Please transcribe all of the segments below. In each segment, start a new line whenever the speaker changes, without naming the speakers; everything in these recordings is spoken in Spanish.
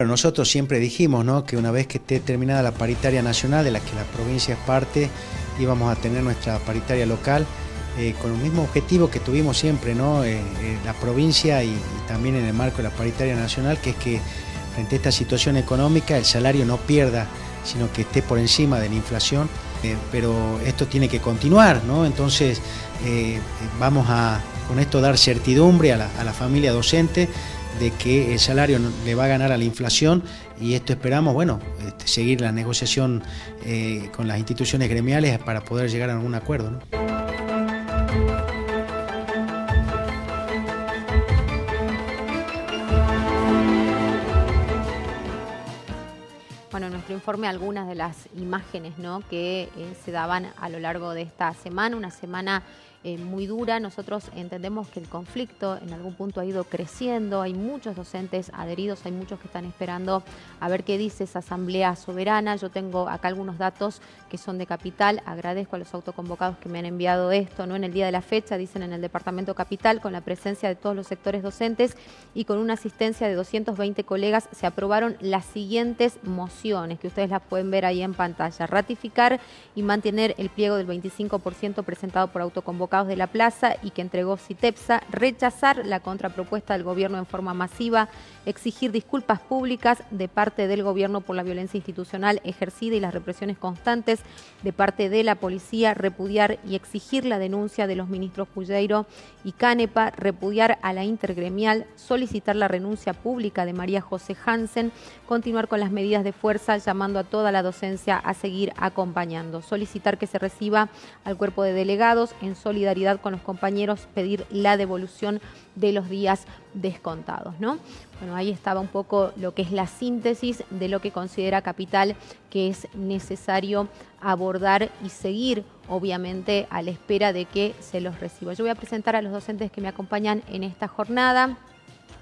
Nosotros siempre dijimos ¿no? que una vez que esté terminada la paritaria nacional, de la que la provincia es parte, íbamos a tener nuestra paritaria local eh, con el mismo objetivo que tuvimos siempre, ¿no? Eh, eh, la provincia y, también en el marco de la paritaria nacional, que es que frente a esta situación económica el salario no pierda, sino que esté por encima de la inflación. pero esto tiene que continuar, ¿no? Entonces vamos a con esto dar certidumbre a la familia docente de que el salario le va a ganar a la inflación y esto esperamos, bueno, este, seguir la negociación eh, con las instituciones gremiales para poder llegar a algún acuerdo.
Bueno, nuestro informe algunas de las imágenes ¿no? que eh, se daban a lo largo de esta semana, una semana eh, muy dura. Nosotros entendemos que el conflicto en algún punto ha ido creciendo, hay muchos docentes adheridos, hay muchos que están esperando a ver qué dice esa asamblea soberana. Yo tengo acá algunos datos que son de Capital, agradezco a los autoconvocados que me han enviado esto, ¿no? En el día de la fecha, dicen en el Departamento Capital, con la presencia de todos los sectores docentes y con una asistencia de 220 colegas, se aprobaron las siguientes mociones, que ustedes las pueden ver ahí en pantalla. Ratificar y mantener el pliego del 25% presentado por autoconvocados de la Plaza y que entregó CITEPSA, rechazar la contrapropuesta del gobierno en forma masiva, exigir disculpas públicas de parte del gobierno por la violencia institucional ejercida y las represiones constantes de parte de la policía, repudiar y exigir la denuncia de los ministros Pulleiro y Canepa, repudiar a la intergremial, solicitar la renuncia pública de María José Hansen, continuar con las medidas de fuerza llamando a toda la docencia a seguir acompañando, solicitar que se reciba al cuerpo de delegados en solidaridad con los compañeros, pedir la devolución de los días descontados. ¿no? Bueno, ahí estaba un poco lo que es la síntesis de lo que considera Capital que es necesario abordar y seguir, obviamente, a la espera de que se los reciba. Yo voy a presentar a los docentes que me acompañan en esta jornada.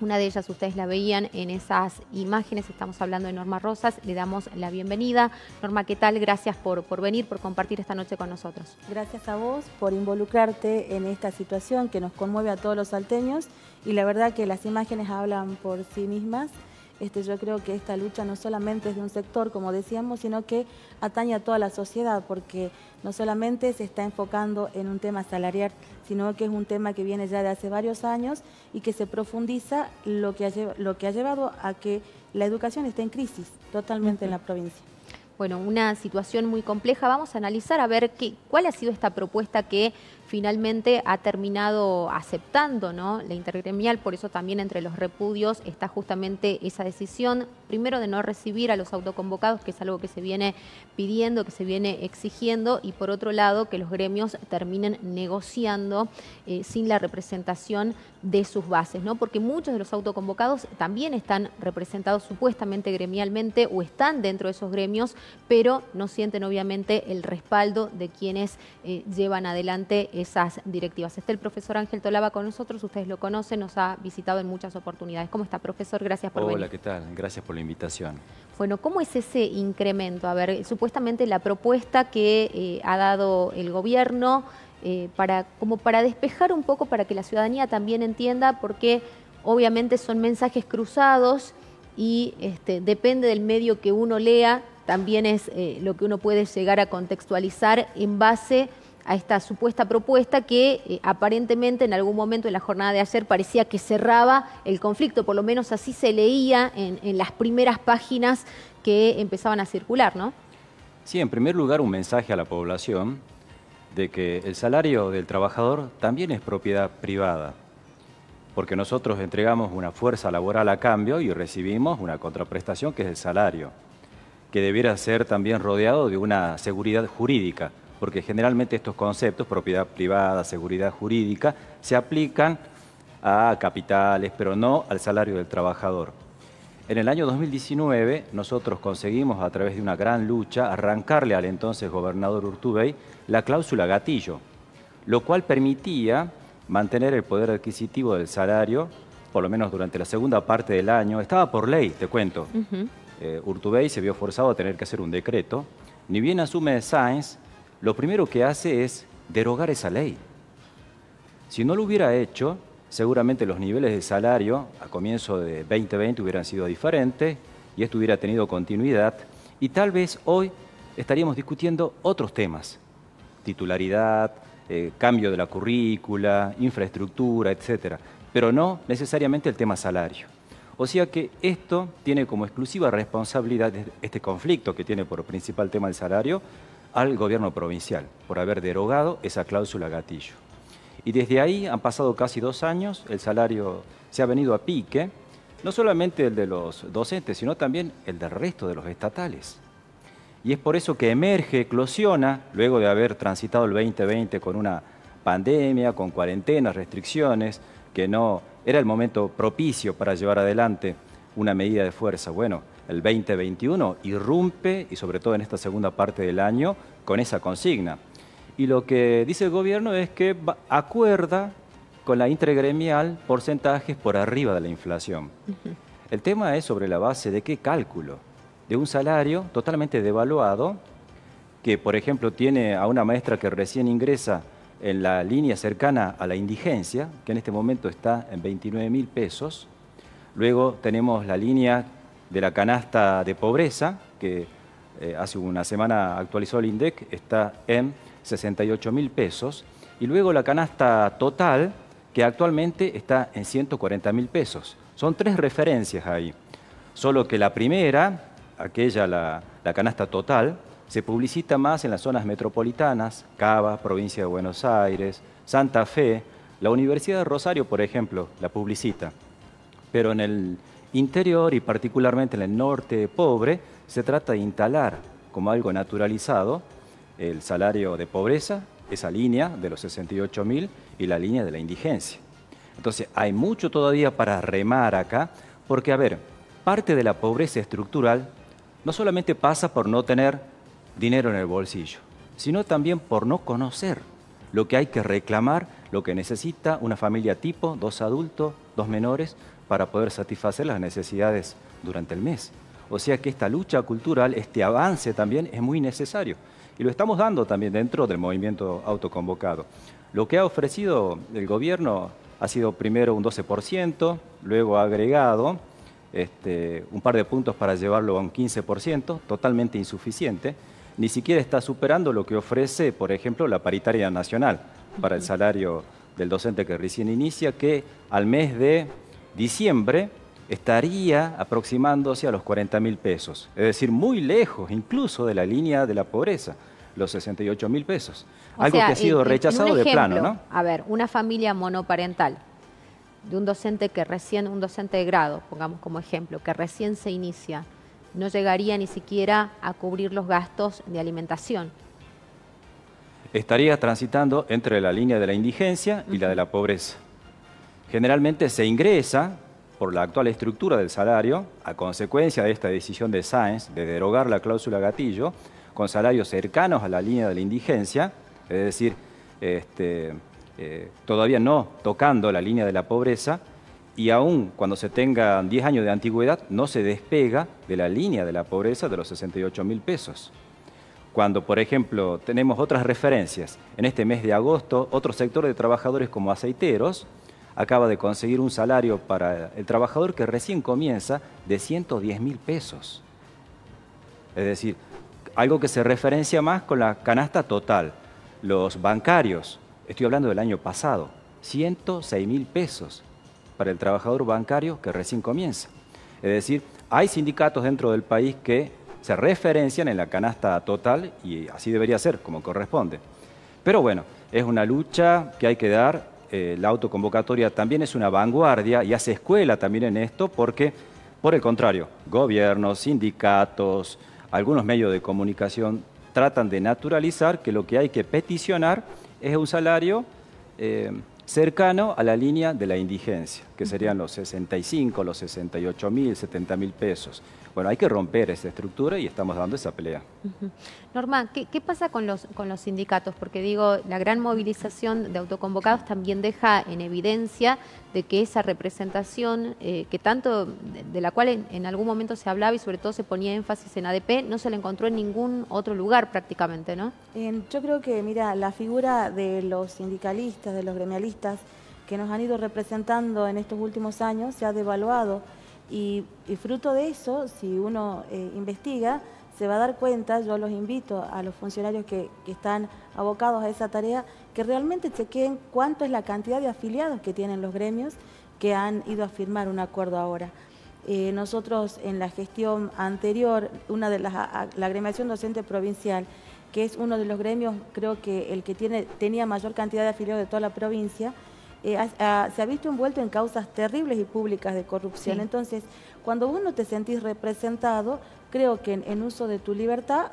Una de ellas ustedes la veían en esas imágenes, estamos hablando de Norma Rosas, le damos la bienvenida. Norma, ¿qué tal? Gracias por, por venir, por compartir esta noche con nosotros.
Gracias a vos por involucrarte en esta situación que nos conmueve a todos los salteños y la verdad que las imágenes hablan por sí mismas. Este, yo creo que esta lucha no solamente es de un sector, como decíamos, sino que atañe a toda la sociedad, porque no solamente se está enfocando en un tema salarial, sino que es un tema que viene ya de hace varios años y que se profundiza lo que ha, lo que ha llevado a que la educación esté en crisis totalmente en la provincia
bueno, una situación muy compleja. Vamos a analizar a ver qué, cuál ha sido esta propuesta que finalmente ha terminado aceptando ¿no? la intergremial, por eso también entre los repudios está justamente esa decisión, primero de no recibir a los autoconvocados, que es algo que se viene pidiendo, que se viene exigiendo, y por otro lado que los gremios terminen negociando eh, sin la representación de sus bases, ¿no? porque muchos de los autoconvocados también están representados supuestamente gremialmente o están dentro de esos gremios, pero no sienten obviamente el respaldo de quienes eh, llevan adelante esas directivas. Está el profesor Ángel Tolaba con nosotros, ustedes lo conocen, nos ha visitado en muchas oportunidades. ¿Cómo está, profesor? Gracias por venir.
Hola, ¿qué tal? Gracias por la invitación.
Bueno, ¿cómo es ese incremento? A ver, supuestamente la propuesta que eh, ha dado el gobierno eh, para, como para despejar un poco, para que la ciudadanía también entienda, porque obviamente son mensajes cruzados y este, depende del medio que uno lea, también es eh, lo que uno puede llegar a contextualizar en base a esta supuesta propuesta que eh, aparentemente en algún momento en la jornada de ayer parecía que cerraba el conflicto, por lo menos así se leía en las primeras páginas que empezaban a circular, ¿no?
Sí, en primer lugar un mensaje a la población de que el salario del trabajador también es propiedad privada, porque nosotros entregamos una fuerza laboral a cambio y recibimos una contraprestación que es el salario, que debiera ser también rodeado de una seguridad jurídica porque generalmente estos conceptos, propiedad privada, seguridad jurídica, se aplican a capitales, pero no al salario del trabajador. En el año 2019 nosotros conseguimos a través de una gran lucha arrancarle al entonces gobernador Urtubey la cláusula gatillo, lo cual permitía mantener el poder adquisitivo del salario, por lo menos durante la segunda parte del año. Estaba por ley, te cuento. Uh Urtubey se vio forzado a tener que hacer un decreto. Ni bien asume Sáenz, lo primero que hace es derogar esa ley. Si no lo hubiera hecho, seguramente los niveles de salario a comienzo de 2020 hubieran sido diferentes y esto hubiera tenido continuidad y tal vez hoy estaríamos discutiendo otros temas, titularidad, eh, cambio de la currícula, infraestructura, etcétera, pero no necesariamente el tema salario. O sea que esto tiene como exclusiva responsabilidad este conflicto que tiene por principal tema el salario al gobierno provincial por haber derogado esa cláusula gatillo. Y desde ahí han pasado casi dos años, el salario se ha venido a pique, no solamente el de los docentes, sino también el del resto de los estatales. Y es por eso que emerge, eclosiona, luego de haber transitado el 2020 con una pandemia, con cuarentenas, restricciones, que no era el momento propicio para llevar adelante una medida de fuerza. Bueno, el 2021 irrumpe, y sobre todo en esta segunda parte del año, con esa consigna. Y lo que dice el gobierno es que acuerda con la intergremial porcentajes por arriba de la inflación. El tema es sobre la base de qué cálculo, de un salario totalmente devaluado, que por ejemplo tiene a una maestra que recién ingresa en la línea cercana a la indigencia, que en este momento está en 29 mil pesos. Luego tenemos la línea de la canasta de pobreza, que eh, hace una semana actualizó el INDEC, está en 68 mil pesos. Y luego la canasta total, que actualmente está en 140 mil pesos. Son tres referencias ahí. Solo que la primera, aquella, la, la canasta total, se publicita más en las zonas metropolitanas, Cava, provincia de Buenos Aires, Santa Fe, la Universidad de Rosario, por ejemplo, la publicita. Pero en el interior y particularmente en el norte pobre, se trata de instalar como algo naturalizado el salario de pobreza, esa línea de los 68 mil y la línea de la indigencia. Entonces, hay mucho todavía para remar acá, porque, a ver, parte de la pobreza estructural no solamente pasa por no tener dinero en el bolsillo, sino también por no conocer lo que hay que reclamar, lo que necesita una familia tipo, dos adultos, dos menores, para poder satisfacer las necesidades durante el mes. O sea que esta lucha cultural, este avance también es muy necesario. Y lo estamos dando también dentro del movimiento autoconvocado. Lo que ha ofrecido el gobierno ha sido primero un 12%, luego ha agregado este, un par de puntos para llevarlo a un 15%, totalmente insuficiente ni siquiera está superando lo que ofrece, por ejemplo, la paritaria nacional para el salario del docente que recién inicia, que al mes de diciembre estaría aproximándose a los 40 mil pesos, es decir, muy lejos incluso de la línea de la pobreza, los 68 mil pesos. Algo que ha sido rechazado de plano, ¿no?
A ver, una familia monoparental de un docente que recién, un docente de grado, pongamos como ejemplo, que recién se inicia, no llegaría ni siquiera a cubrir los gastos de alimentación.
Estaría transitando entre la línea de la indigencia y la de la pobreza. Generalmente se ingresa por la actual estructura del salario, a consecuencia de esta decisión de Sáenz de derogar la cláusula gatillo, con salarios cercanos a la línea de la indigencia, es decir, este, eh, todavía no tocando la línea de la pobreza, y aún cuando se tengan 10 años de antigüedad no se despega de la línea de la pobreza de los 68 mil pesos. Cuando, por ejemplo, tenemos otras referencias, en este mes de agosto, otro sector de trabajadores como aceiteros acaba de conseguir un salario para el trabajador que recién comienza de 110 mil pesos. Es decir, algo que se referencia más con la canasta total. Los bancarios, estoy hablando del año pasado, 106 mil pesos para el trabajador bancario que recién comienza. Es decir, hay sindicatos dentro del país que se referencian en la canasta total y así debería ser, como corresponde. Pero bueno, es una lucha que hay que dar. Eh, la autoconvocatoria también es una vanguardia y hace escuela también en esto porque, por el contrario, gobiernos, sindicatos, algunos medios de comunicación tratan de naturalizar que lo que hay que peticionar es un salario eh, cercano a la línea de la indigencia, que serían los 65, los 68 mil, 70 mil pesos. Bueno, hay que romper esa estructura y estamos dando esa pelea.
Norma, ¿qué, pasa con los, con los sindicatos? Porque digo, la gran movilización de autoconvocados también deja en evidencia de que esa representación, eh, que tanto, de, la cual en, algún momento se hablaba y sobre todo se ponía énfasis en ADP, no se la encontró en ningún otro lugar prácticamente, ¿no?
yo creo que, mira, la figura de los sindicalistas, de los gremialistas, que nos han ido representando en estos últimos años, se ha devaluado Y, fruto de eso, si uno eh, investiga, se va a dar cuenta, yo los invito a los funcionarios que, están abocados a esa tarea, que realmente chequeen cuánto es la cantidad de afiliados que tienen los gremios que han ido a firmar un acuerdo ahora. Eh, nosotros en la gestión anterior, una de las, la agremiación docente provincial, que es uno de los gremios, creo que el que tiene, tenía mayor cantidad de afiliados de toda la provincia, eh, se ha visto envuelto en causas terribles y públicas de corrupción. Entonces, cuando vos no te sentís representado, creo que en, uso de tu libertad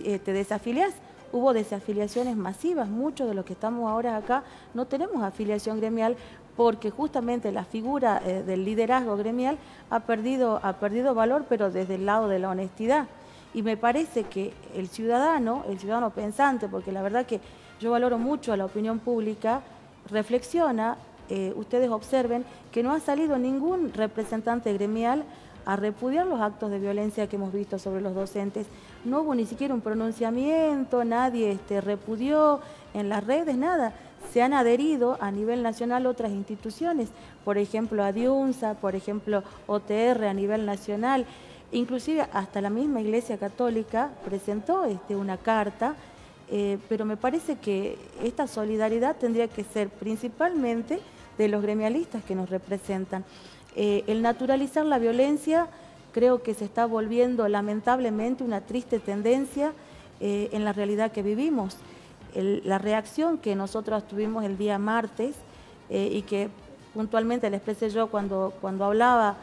eh, te desafiliás. Hubo desafiliaciones masivas, muchos de los que estamos ahora acá no tenemos afiliación gremial porque justamente la figura eh, del liderazgo gremial ha perdido, ha perdido valor, pero desde el lado de la honestidad. Y me parece que el ciudadano, el ciudadano pensante, porque la verdad que yo valoro mucho a la opinión pública, reflexiona, eh, ustedes observen que no ha salido ningún representante gremial a repudiar los actos de violencia que hemos visto sobre los docentes. No hubo ni siquiera un pronunciamiento, nadie este, repudió en las redes, nada. Se han adherido a nivel nacional otras instituciones, por ejemplo ADIUNSA, por ejemplo OTR a nivel nacional, inclusive hasta la misma Iglesia Católica presentó este, una carta eh, pero me parece que esta solidaridad tendría que ser principalmente de los gremialistas que nos representan. Eh, el naturalizar la violencia creo que se está volviendo lamentablemente una triste tendencia eh, en la realidad que vivimos. la reacción que nosotros tuvimos el día martes y que puntualmente le expresé yo cuando, cuando hablaba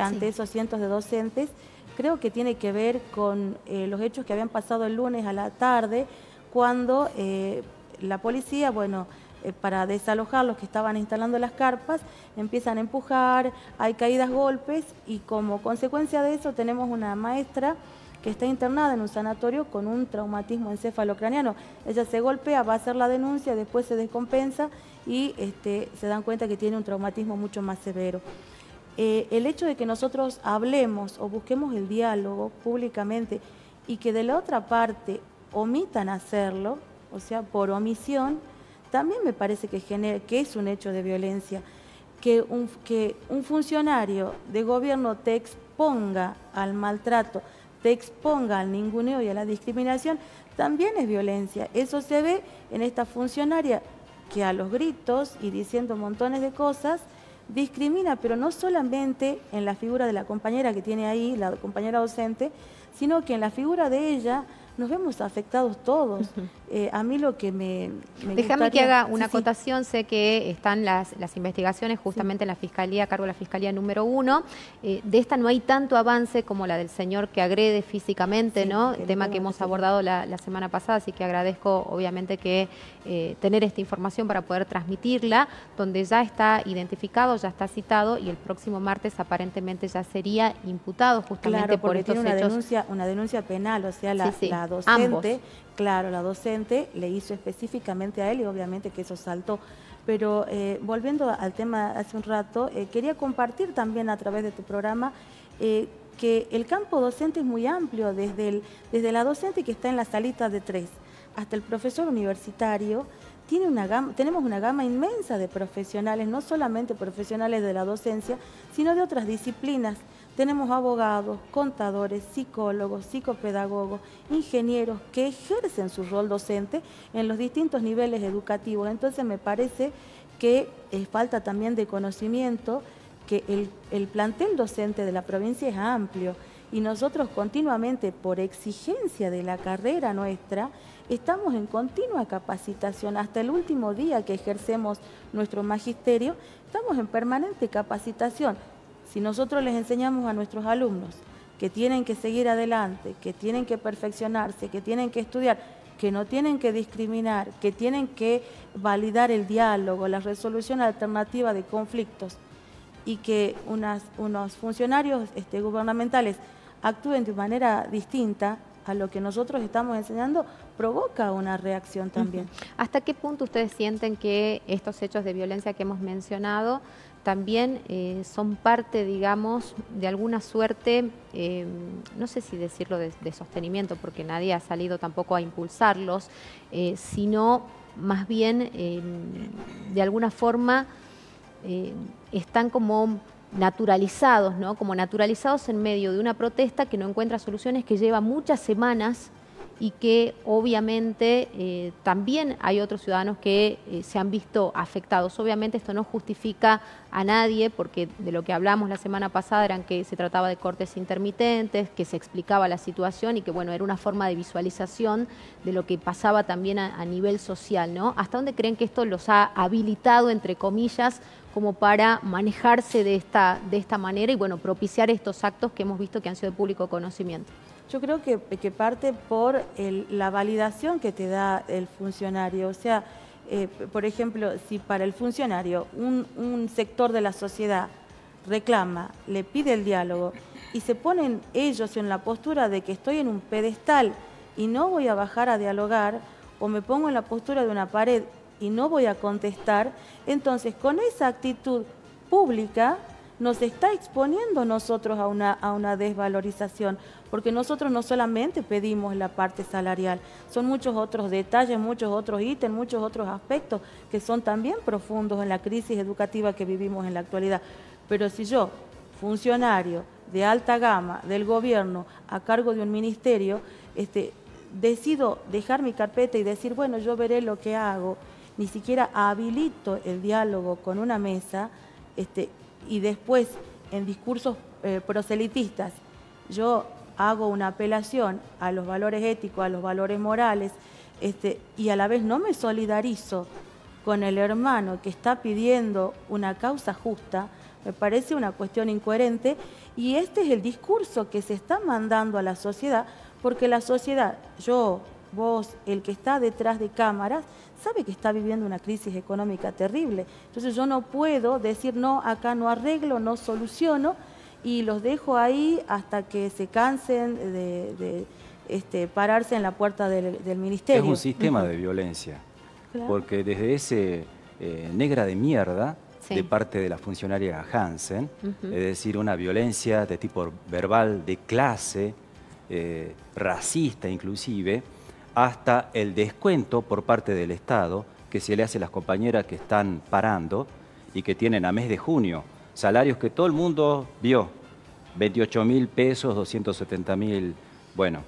ante esos cientos de docentes, creo que tiene que ver con los hechos que habían pasado el lunes a la tarde, cuando eh, la policía, bueno, eh, para desalojar los que estaban instalando las carpas, empiezan a empujar, hay caídas, golpes y como consecuencia de eso tenemos una maestra que está internada en un sanatorio con un traumatismo encefalocraniano. Ella se golpea, va a hacer la denuncia, después se descompensa y este, se dan cuenta que tiene un traumatismo mucho más severo. Eh, el hecho de que nosotros hablemos o busquemos el diálogo públicamente y que de la otra parte omitan hacerlo, o sea, por omisión, también me parece que, que es un hecho de violencia. Que un, que un funcionario de gobierno te exponga al maltrato, te exponga al ninguneo y a la discriminación, también es violencia. Eso se ve en esta funcionaria que a los gritos y diciendo montones de cosas, discrimina, pero no solamente en la figura de la compañera que tiene ahí, la compañera docente, sino que en la figura de ella nos vemos afectados todos. Eh, a mí lo que me...
Déjame que haga una acotación, sé que están las, las investigaciones justamente en la Fiscalía, a cargo de la Fiscalía número uno. Eh, de esta no hay tanto avance como la del señor que agrede físicamente, ¿no? El tema que hemos abordado la, semana pasada, así que agradezco obviamente que eh, tener esta información para poder transmitirla, donde ya está identificado, ya está citado y el próximo martes aparentemente ya sería imputado justamente por estos
tiene una Denuncia, una denuncia penal, o sea, la, la docente, claro, la docente le hizo específicamente a él y obviamente que eso saltó. Pero eh, volviendo al tema hace un rato, eh, quería compartir también a través de tu programa eh, que el campo docente es muy amplio, desde, el, desde la docente que está en la salita de tres hasta el profesor universitario, tiene una gama, tenemos una gama inmensa de profesionales, no solamente profesionales de la docencia, sino de otras disciplinas. Tenemos abogados, contadores, psicólogos, psicopedagogos, ingenieros que ejercen su rol docente en los distintos niveles educativos. Entonces me parece que es falta también de conocimiento, que el, el plantel docente de la provincia es amplio y nosotros continuamente, por exigencia de la carrera nuestra, estamos en continua capacitación. Hasta el último día que ejercemos nuestro magisterio, estamos en permanente capacitación si nosotros les enseñamos a nuestros alumnos que tienen que seguir adelante, que tienen que perfeccionarse, que tienen que estudiar, que no tienen que discriminar, que tienen que validar el diálogo, la resolución alternativa de conflictos y que unos funcionarios este, gubernamentales actúen de manera distinta a lo que nosotros estamos enseñando, provoca una reacción también.
¿Hasta qué punto ustedes sienten que estos hechos de violencia que hemos mencionado también eh, son parte, digamos, de alguna suerte, eh, no sé si decirlo de, sostenimiento, porque nadie ha salido tampoco a impulsarlos, eh, sino más bien de alguna forma están como naturalizados, ¿no? Como naturalizados en medio de una protesta que no encuentra soluciones, que lleva muchas semanas y que obviamente eh, también hay otros ciudadanos que eh, se han visto afectados. Obviamente esto no justifica a nadie, porque de lo que hablamos la semana pasada eran que se trataba de cortes intermitentes, que se explicaba la situación y que bueno, era una forma de visualización de lo que pasaba también a, a nivel social, ¿no? ¿Hasta dónde creen que esto los ha habilitado, entre comillas, como para manejarse de esta, de esta manera y bueno, propiciar estos actos que hemos visto que han sido de público conocimiento?
Yo creo que, parte por la validación que te da el funcionario. O sea, eh, por ejemplo, si para el funcionario un, sector de la sociedad reclama, le pide el diálogo y se ponen ellos en la postura de que estoy en un pedestal y no voy a bajar a dialogar, o me pongo en la postura de una pared y no voy a contestar, entonces con esa actitud pública nos está exponiendo nosotros a una, a una desvalorización, porque nosotros no solamente pedimos la parte salarial, son muchos otros detalles, muchos otros ítems, muchos otros aspectos que son también profundos en la crisis educativa que vivimos en la actualidad. Pero si yo, funcionario de alta gama del gobierno a cargo de un ministerio, este, decido dejar mi carpeta y decir, bueno, yo veré lo que hago, ni siquiera habilito el diálogo con una mesa, este, y después en discursos eh, proselitistas yo hago una apelación a los valores éticos, a los valores morales, este, y a la vez no me solidarizo con el hermano que está pidiendo una causa justa, me parece una cuestión incoherente y este es el discurso que se está mandando a la sociedad, porque la sociedad, yo, vos, el que está detrás de cámaras, sabe que está viviendo una crisis económica terrible. Entonces yo no puedo decir, no, acá no arreglo, no soluciono, y los dejo ahí hasta que se cansen de, este, pararse en la puerta del, ministerio.
Es un sistema de violencia, porque desde ese eh, negra de mierda, de parte de la funcionaria Hansen, es decir, una violencia de tipo verbal, de clase, eh, racista inclusive, hasta el descuento por parte del Estado que se le hace a las compañeras que están parando y que tienen a mes de junio. Salarios que todo el mundo vio, 28 mil pesos, 270 mil, bueno,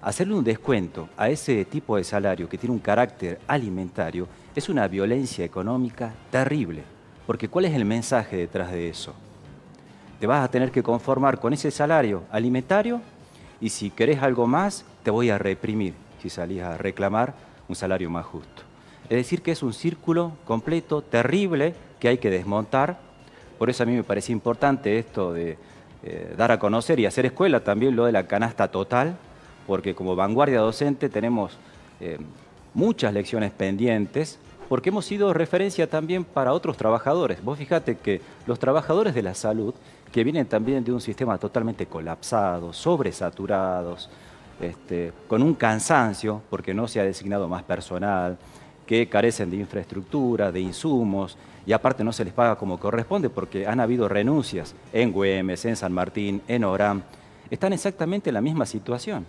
hacerle un descuento a ese tipo de salario que tiene un carácter alimentario es una violencia económica terrible, porque ¿cuál es el mensaje detrás de eso? Te vas a tener que conformar con ese salario alimentario y si querés algo más, te voy a reprimir si salís a reclamar un salario más justo. Es decir, que es un círculo completo, terrible, que hay que desmontar. Por eso a mí me parece importante esto de eh, dar a conocer y hacer escuela también lo de la canasta total, porque como vanguardia docente tenemos eh, muchas lecciones pendientes, porque hemos sido referencia también para otros trabajadores. Vos fíjate que los trabajadores de la salud, que vienen también de un sistema totalmente colapsado, sobresaturados, este, con un cansancio, porque no se ha designado más personal, que carecen de infraestructura, de insumos, y aparte no se les paga como corresponde porque han habido renuncias en Güemes, en San Martín, en Orán. Están exactamente en la misma situación.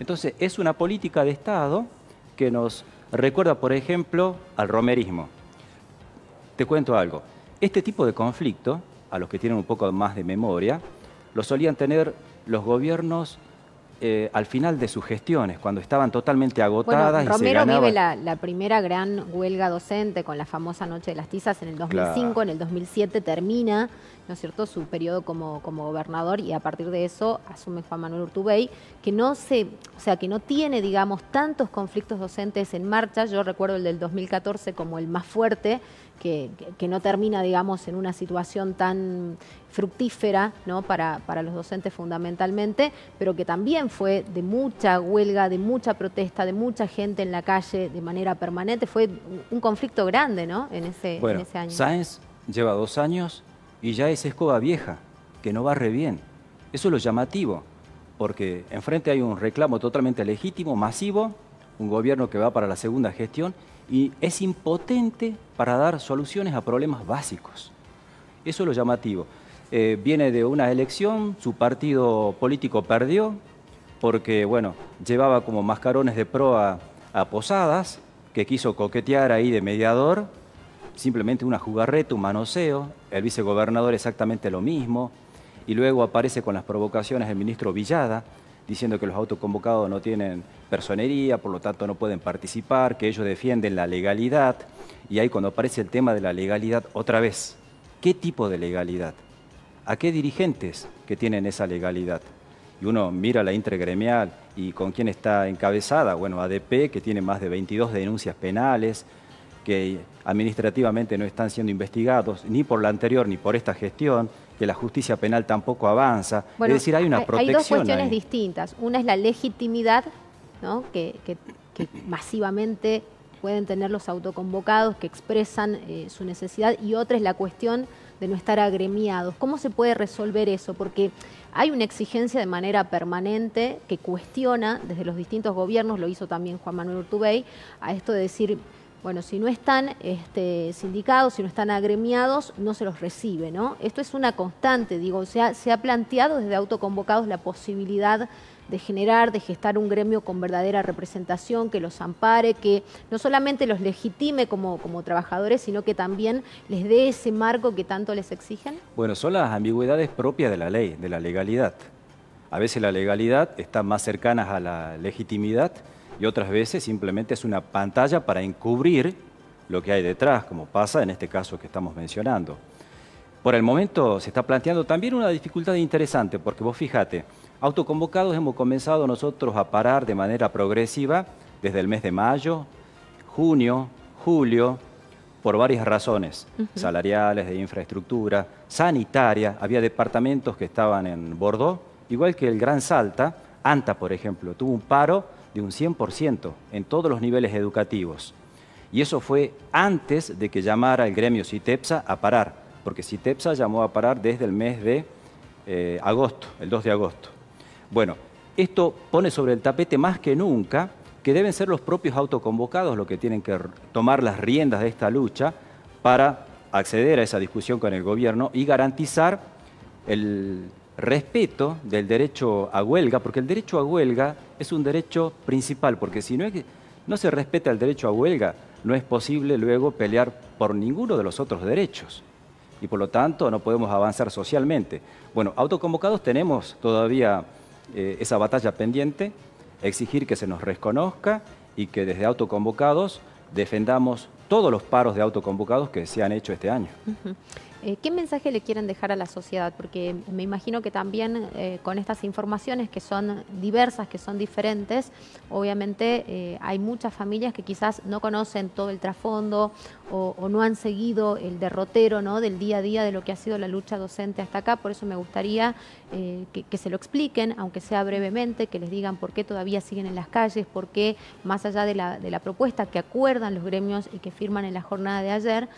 Entonces, es una política de Estado que nos recuerda, por ejemplo, al romerismo. Te cuento algo. Este tipo de conflicto, a los que tienen un poco más de memoria, lo solían tener los gobiernos eh, al final de sus gestiones, cuando estaban totalmente agotadas.
Romero vive la, primera gran huelga docente con la famosa Noche de las Tizas en el 2005, en el 2007 termina, ¿no es cierto?, su periodo como, como gobernador y a partir de eso asume Juan Manuel Urtubey, que no se, o sea, que no tiene, digamos, tantos conflictos docentes en marcha. Yo recuerdo el del 2014 como el más fuerte, que, no termina, digamos, en una situación tan fructífera ¿no? para, para los docentes fundamentalmente, pero que también fue de mucha huelga, de mucha protesta, de mucha gente en la calle de manera permanente. Fue un conflicto grande ¿no? en, ese, en ese año.
Sáenz lleva dos años y ya es escoba vieja, que no barre bien. Eso es lo llamativo, porque enfrente hay un reclamo totalmente legítimo, masivo, un gobierno que va para la segunda gestión y es impotente para dar soluciones a problemas básicos. Eso es lo llamativo. Eh, viene de una elección, su partido político perdió, porque, bueno, llevaba como mascarones de proa a Posadas, que quiso coquetear ahí de mediador, simplemente una jugarreta, un manoseo, el vicegobernador exactamente lo mismo, y luego aparece con las provocaciones el ministro Villada, diciendo que los autoconvocados no tienen personería, por lo tanto no pueden participar, que ellos defienden la legalidad, y ahí cuando aparece el tema de la legalidad, otra vez, ¿qué tipo de legalidad? ¿A qué dirigentes que tienen esa legalidad? Y uno mira la intergremial y con quién está encabezada, bueno, ADP, que tiene más de 22 denuncias penales, que administrativamente no están siendo investigados ni por la anterior ni por esta gestión, que la justicia penal tampoco avanza. es decir, hay una protección.
Hay dos cuestiones distintas. Una es la legitimidad, ¿no? que, masivamente pueden tener los autoconvocados que expresan eh, su necesidad, y otra es la cuestión de no estar agremiados. ¿Cómo se puede resolver eso? Porque hay una exigencia de manera permanente que cuestiona desde los distintos gobiernos, lo hizo también Juan Manuel Urtubey, a esto de decir, bueno, si no están este, sindicados, si no están agremiados, no se los recibe, ¿no? Esto es una constante, digo, se ha, se ha planteado desde autoconvocados la posibilidad de generar, de gestar un gremio con verdadera representación, que los ampare, que no solamente los legitime como, como trabajadores, sino que también les dé ese marco que tanto les exigen?
Bueno, son las ambigüedades propias de la ley, de la legalidad. A veces la legalidad está más cercana a la legitimidad y otras veces simplemente es una pantalla para encubrir lo que hay detrás, como pasa en este caso que estamos mencionando. Por el momento se está planteando también una dificultad interesante, porque vos fíjate, autoconvocados hemos comenzado nosotros a parar de manera progresiva desde el mes de mayo, junio, julio, por varias razones, salariales, de infraestructura, sanitaria, había departamentos que estaban en Bordeaux, igual que el Gran Salta, ANTA, por ejemplo, tuvo un paro de un 100% en todos los niveles educativos. Y eso fue antes de que llamara el gremio CITEPSA a parar, porque CITEPSA llamó a parar desde el mes de eh, agosto, el 2 de agosto. Bueno, esto pone sobre el tapete más que nunca que deben ser los propios autoconvocados los que tienen que tomar las riendas de esta lucha para acceder a esa discusión con el gobierno y garantizar el respeto del derecho a huelga, porque el derecho a huelga es un derecho principal, porque si no, no se respeta el derecho a huelga, no es posible luego pelear por ninguno de los otros derechos. Y por lo tanto no podemos avanzar socialmente. Bueno, autoconvocados tenemos todavía eh, esa batalla pendiente, exigir que se nos reconozca y que desde autoconvocados defendamos todos los paros de autoconvocados que se han hecho este año.
Eh, ¿Qué mensaje le quieren dejar a la sociedad? Porque me imagino que también eh, con estas informaciones que son diversas, que son diferentes, obviamente eh, hay muchas familias que quizás no conocen todo el trasfondo o, no han seguido el derrotero ¿no? del día a día de lo que ha sido la lucha docente hasta acá. Por eso me gustaría que, se lo expliquen, aunque sea brevemente, que les digan por qué todavía siguen en las calles, por qué más allá de la, de la propuesta que acuerdan los gremios y que firman en la jornada de ayer,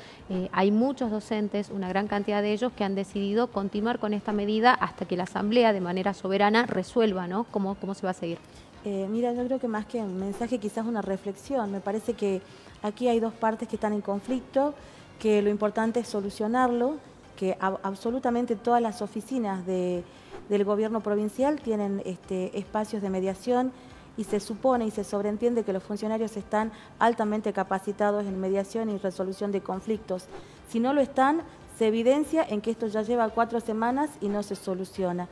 hay muchos docentes, una gran cantidad de ellos que han decidido continuar con esta medida hasta que la Asamblea de manera soberana resuelva ¿no? cómo, cómo se va a seguir.
Eh, mira, yo creo que más que un mensaje, quizás una reflexión. Me parece que aquí hay dos partes que están en conflicto, que lo importante es solucionarlo, que absolutamente todas las oficinas de, del gobierno provincial tienen este, espacios de mediación y se supone y se sobreentiende que los funcionarios están altamente capacitados en mediación y resolución de conflictos. Si no lo están, se evidencia en que esto ya lleva cuatro semanas y no se soluciona.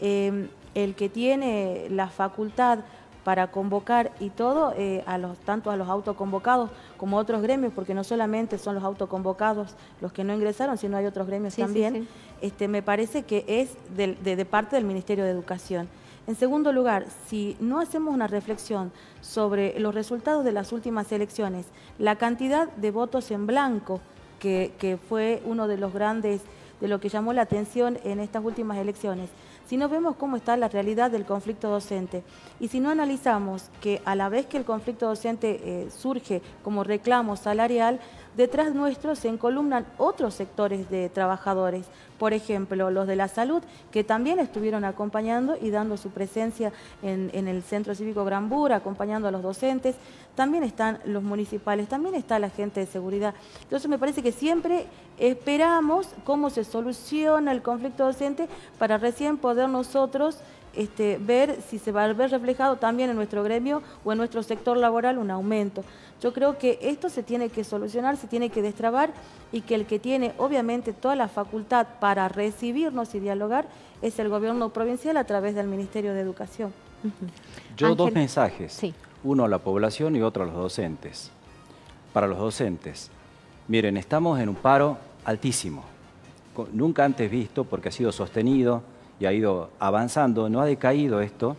Em, el que tiene la facultad para convocar y todo, eh, a los, tanto a los autoconvocados como a otros gremios, porque no solamente son los autoconvocados los que no ingresaron, sino hay otros gremios también, Este, me parece que es de parte del Ministerio de Educación. En segundo lugar, si no hacemos una reflexión sobre los resultados de las últimas elecciones, la cantidad de votos en blanco que, fue uno de los grandes, de lo que llamó la atención en estas últimas elecciones. Si no vemos cómo está la realidad del conflicto docente. Y si no analizamos que a la vez que el conflicto docente eh, surge como reclamo salarial, detrás nuestro se encolumnan otros sectores de trabajadores, por ejemplo, los de la salud, que también estuvieron acompañando y dando su presencia en, el Centro Cívico Granbura, acompañando a los docentes, también están los municipales, también está la gente de seguridad. Entonces me parece que siempre esperamos cómo se soluciona el conflicto docente para recién poder nosotros este, ver si se va a ver reflejado también en nuestro gremio o en nuestro sector laboral un aumento. Yo creo que esto se tiene que solucionar, se tiene que destrabar y que el que tiene obviamente toda la facultad para recibirnos y dialogar es el gobierno provincial a través del Ministerio de Educación.
Yo dos mensajes, uno a la población y otro a los docentes. Para los docentes, miren, estamos en un paro altísimo, nunca antes visto porque ha sido sostenido, y ha ido avanzando, no ha decaído esto,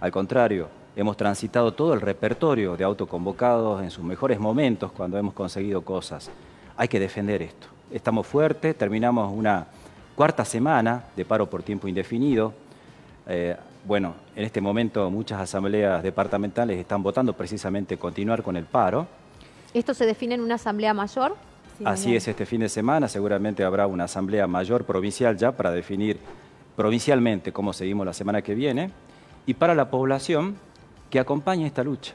al contrario, hemos transitado todo el repertorio de autoconvocados en sus mejores momentos cuando hemos conseguido cosas. Hay que defender esto. Estamos fuertes, terminamos una cuarta semana de paro por tiempo indefinido. Eh, bueno, en este momento muchas asambleas departamentales están votando precisamente continuar con el paro.
¿Esto se define en una asamblea mayor?
Así es, este fin de semana seguramente habrá una asamblea mayor provincial ya para definir provincialmente, como seguimos la semana que viene, y para la población que acompaña esta lucha.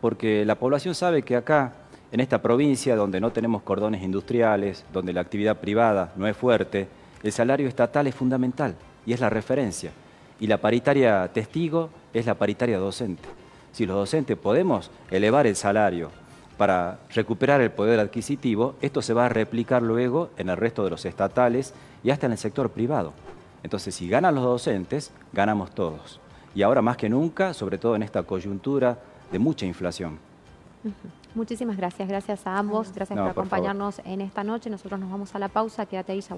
Porque la población sabe que acá, en esta provincia donde no tenemos cordones industriales, donde la actividad privada no es fuerte, el salario estatal es fundamental y es la referencia. Y la paritaria testigo es la paritaria docente. Si los docentes podemos elevar el salario para recuperar el poder adquisitivo, esto se va a replicar luego en el resto de los estatales y hasta en el sector privado. Entonces, si ganan los docentes, ganamos todos. Y ahora más que nunca, sobre todo en esta coyuntura de mucha inflación.
Muchísimas gracias, gracias a ambos, gracias por acompañarnos en esta noche. Nosotros nos vamos a la pausa, quédate ahí, ya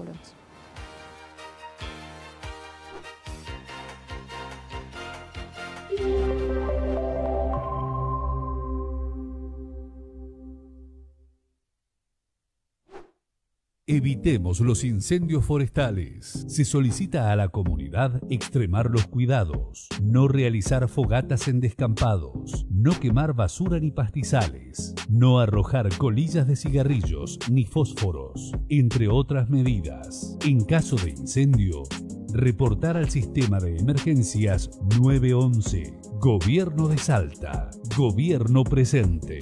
Evitemos los incendios forestales. Se solicita a la comunidad extremar los cuidados, no realizar fogatas en descampados, no quemar basura ni pastizales, no arrojar colillas de cigarrillos ni fósforos, entre otras medidas. En caso de incendio, reportar al sistema de emergencias 911. Gobierno de Salta. Gobierno presente.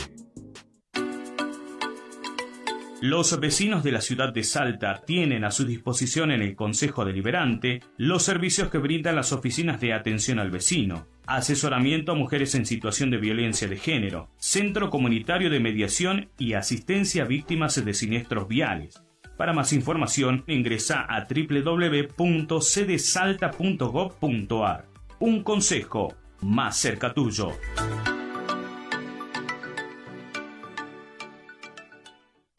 Los vecinos de la ciudad de Salta tienen a su disposición en el Consejo Deliberante los servicios que brindan las oficinas de atención al vecino, asesoramiento a mujeres en situación de violencia de género, centro comunitario de mediación y asistencia a víctimas de siniestros viales. Para más información ingresa a www.cdsalta.gov.ar. Un consejo más cerca tuyo.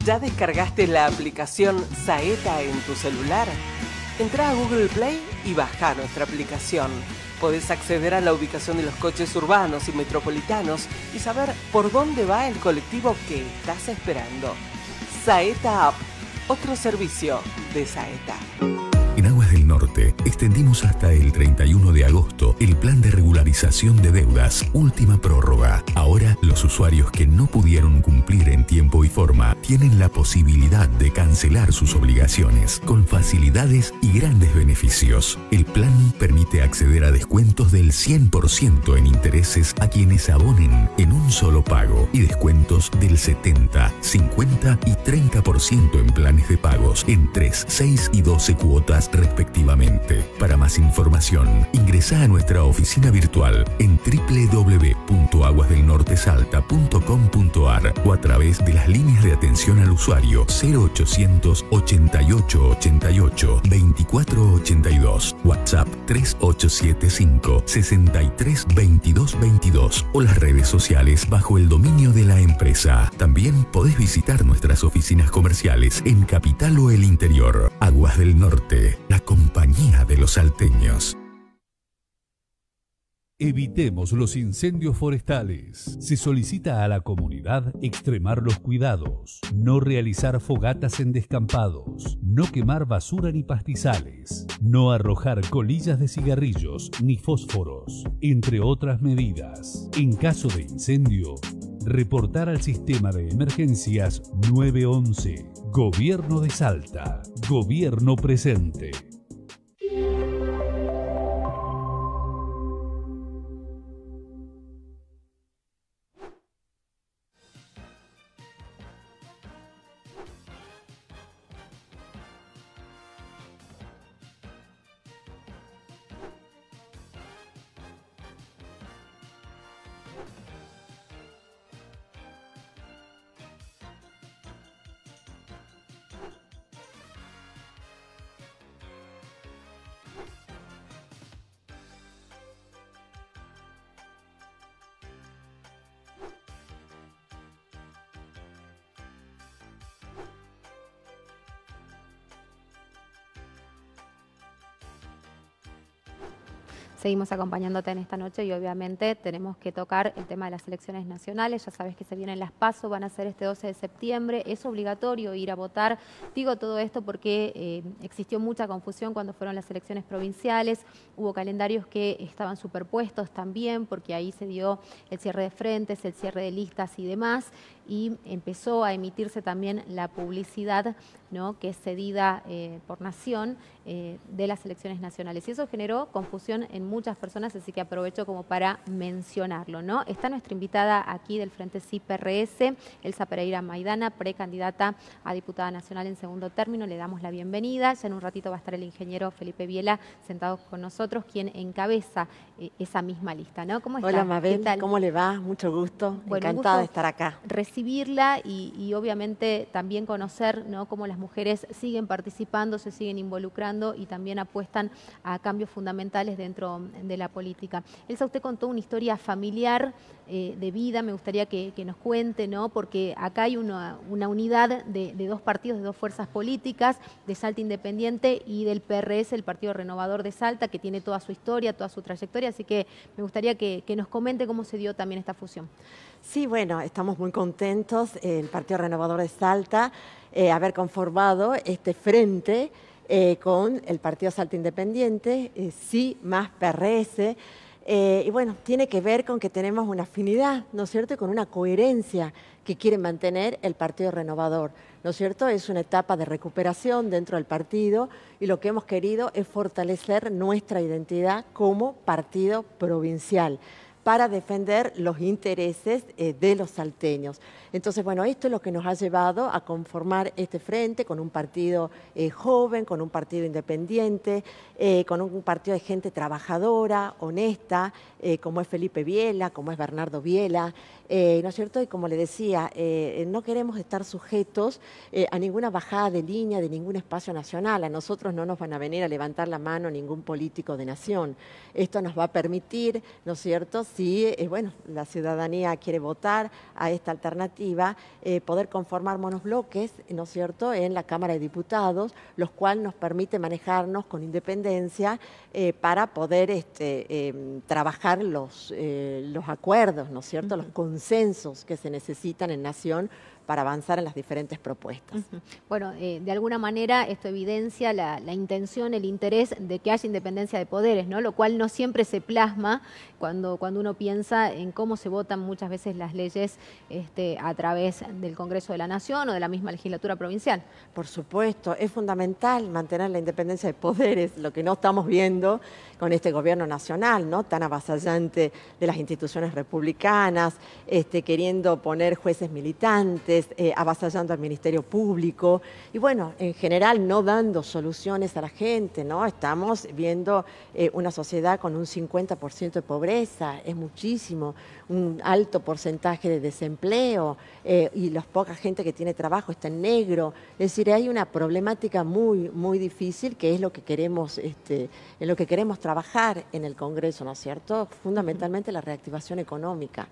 ¿Ya descargaste la aplicación Saeta en tu celular? Entra a Google Play y baja nuestra aplicación. Podés acceder a la ubicación de los coches urbanos y metropolitanos y saber por dónde va el colectivo que estás esperando. Saeta App, otro servicio de Saeta.
Norte extendimos hasta el 31 de agosto el plan de regularización de deudas, última prórroga. Ahora los usuarios que no pudieron cumplir en tiempo y forma tienen la posibilidad de cancelar sus obligaciones con facilidades y grandes beneficios. El plan permite acceder a descuentos del 100% en intereses a quienes abonen en un solo pago y descuentos del 70, 50 y 30% en planes de pagos en 3, 6 y 12 cuotas respectivamente. Para más información, ingresa a nuestra oficina virtual en www.aguasdelnortesalta.com.ar o a través de las líneas de atención al usuario 0800 88 88 24 82, WhatsApp 3875 63 22 22 o las redes sociales bajo el dominio de la empresa. También podés visitar nuestras oficinas comerciales en Capital o el Interior. Aguas del Norte la compañía de los salteños. Evitemos los incendios forestales. Se solicita a la comunidad extremar los cuidados, no realizar fogatas en descampados, no quemar basura ni pastizales, no arrojar colillas de cigarrillos ni fósforos, entre otras medidas. En caso de incendio, reportar al sistema de emergencias 911. Gobierno de Salta. Gobierno presente.
Seguimos acompañándote en esta noche y obviamente tenemos que tocar el tema de las elecciones nacionales. Ya sabes que se vienen las pasos, van a ser este 12 de septiembre. Es obligatorio ir a votar. Digo todo esto porque eh, existió mucha confusión cuando fueron las elecciones provinciales. Hubo calendarios que estaban superpuestos también porque ahí se dio el cierre de frentes, el cierre de listas y demás y empezó a emitirse también la publicidad ¿no? que es cedida eh, por nación eh, de las elecciones nacionales. Y eso generó confusión en muchas personas, así que aprovecho como para mencionarlo. ¿no? Está nuestra invitada aquí del Frente CIPRS, Elsa Pereira Maidana, precandidata a diputada nacional en segundo término. Le damos la bienvenida. Ya en un ratito va a estar el ingeniero Felipe Viela sentado con nosotros, quien encabeza eh, esa misma lista. ¿no?
¿Cómo está? Hola Mabel, ¿cómo le va? Mucho gusto. Encantada de estar acá
recibirla y, obviamente también conocer ¿no? cómo las mujeres siguen participando, se siguen involucrando y también apuestan a cambios fundamentales dentro de la política. Elsa, usted contó una historia familiar eh, de vida, me gustaría que, nos cuente, ¿no? porque acá hay una, unidad de, dos partidos, de dos fuerzas políticas, de Salta Independiente y del PRS, el Partido Renovador de Salta, que tiene toda su historia, toda su trayectoria, así que me gustaría que nos comente cómo se dio también esta fusión.
Sí, bueno, estamos muy contentos, el Partido Renovador de Salta, eh, haber conformado este frente eh, con el Partido Salta Independiente, eh, sí, más PRS. y bueno, tiene que ver con que tenemos una afinidad, ¿no es cierto?, y con una coherencia que quiere mantener el Partido Renovador, ¿no es cierto? Es una etapa de recuperación dentro del partido y lo que hemos querido es fortalecer nuestra identidad como partido provincial para defender los intereses eh, de los salteños. Entonces, bueno, esto es lo que nos ha llevado a conformar este frente con un partido eh, joven, con un partido independiente, eh, con un partido de gente trabajadora, honesta, como es Felipe Viela, como es Bernardo Viela, ¿no es cierto? Y como le decía, no queremos estar sujetos a ninguna bajada de línea de ningún espacio nacional. A nosotros no nos van a venir a levantar la mano ningún político de nación. Esto nos va a permitir, ¿no es cierto?, si eh, bueno, la ciudadanía quiere votar a esta alternativa, eh, poder conformar monosbloques, ¿no es cierto?, en la Cámara de Diputados, los cuales nos permite manejarnos con independencia eh, para poder este, em, trabajar los, los acuerdos, ¿no es cierto?, los consensos que se necesitan en Nación para avanzar en las diferentes propuestas.
Bueno, eh, de alguna manera esto evidencia la, intención, el interés de que haya independencia de poderes, ¿no? Lo cual no siempre se plasma cuando, cuando uno piensa en cómo se votan muchas veces las leyes este, a través del Congreso de la Nación o de la misma legislatura provincial.
Por supuesto, es fundamental mantener la independencia de poderes, lo que no estamos viendo con este gobierno nacional, ¿no? Tan avasallante de las instituciones republicanas, este, queriendo poner jueces militantes eh, avasallando al Ministerio Público y bueno, en general no dando soluciones a la gente, ¿no? Estamos viendo eh, una sociedad con un 50% de pobreza, es muchísimo, un alto porcentaje de desempleo eh, y la poca gente que tiene trabajo está en negro. Es decir, hay una problemática muy, muy difícil que es lo que queremos, este, en lo que queremos trabajar en el Congreso, ¿no es cierto? Fundamentalmente la reactivación económica.